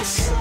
Yes.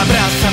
abraça.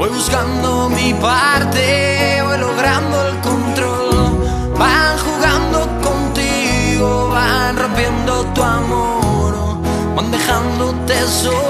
Voy buscando mi parte, voy logrando el control. Van jugando contigo, van rompiendo tu amor, van dejando tesoros.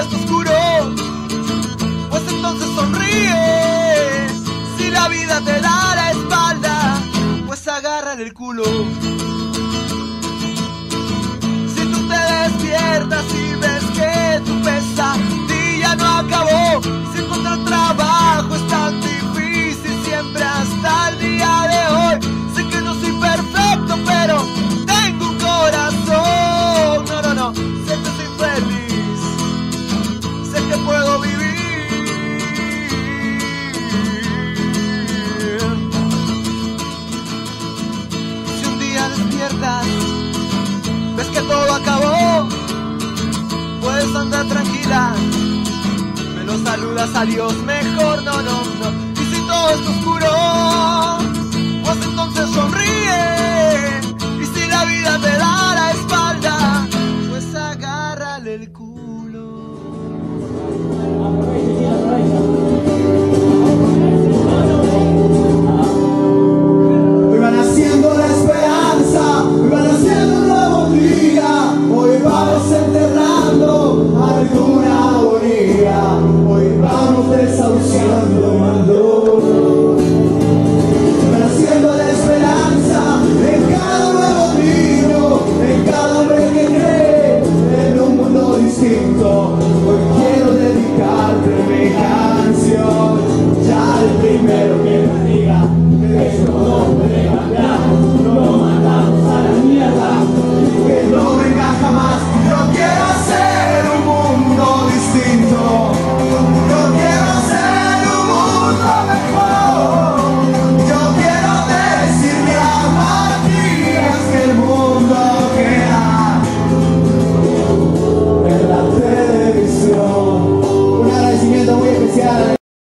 está oscuro, pues entonces sonríe. Si la vida te da la espalda, pues agarra el culo. Si tú te despiertas y ves que tú pesas que todo acabó, puedes andar tranquila. Me lo saludas a Dios, mejor no, no, no. Y si todo es oscuro, pues entonces sonríe. Y si la vida te da la